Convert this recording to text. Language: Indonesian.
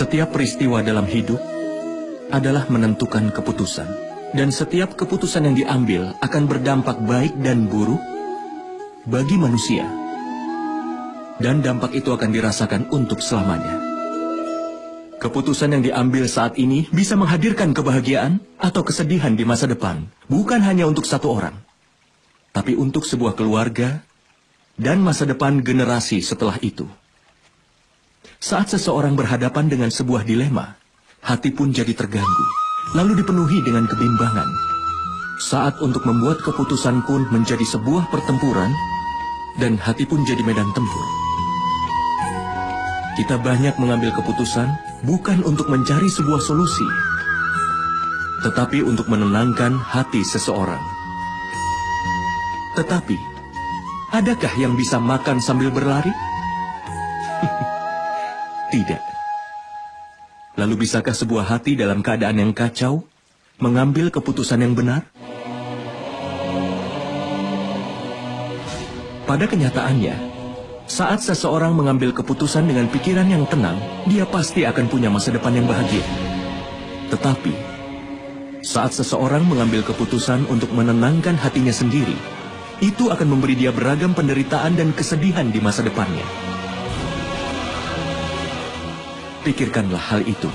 Setiap peristiwa dalam hidup adalah menentukan keputusan. Dan setiap keputusan yang diambil akan berdampak baik dan buruk bagi manusia. Dan dampak itu akan dirasakan untuk selamanya. Keputusan yang diambil saat ini bisa menghadirkan kebahagiaan atau kesedihan di masa depan. Bukan hanya untuk satu orang. Tapi untuk sebuah keluarga dan masa depan generasi setelah itu. Saat seseorang berhadapan dengan sebuah dilema, hati pun jadi terganggu, lalu dipenuhi dengan kebimbangan. Saat untuk membuat keputusan pun menjadi sebuah pertempuran, dan hati pun jadi medan tempur. Kita banyak mengambil keputusan bukan untuk mencari sebuah solusi, tetapi untuk menenangkan hati seseorang. Tetapi, adakah yang bisa makan sambil berlari? Tidak. Lalu bisakah sebuah hati dalam keadaan yang kacau mengambil keputusan yang benar? Pada kenyataannya, saat seseorang mengambil keputusan dengan pikiran yang tenang, dia pasti akan punya masa depan yang bahagia. Tetapi, saat seseorang mengambil keputusan untuk menenangkan hatinya sendiri, itu akan memberi dia beragam penderitaan dan kesedihan di masa depannya. Pikirkanlah hal itu.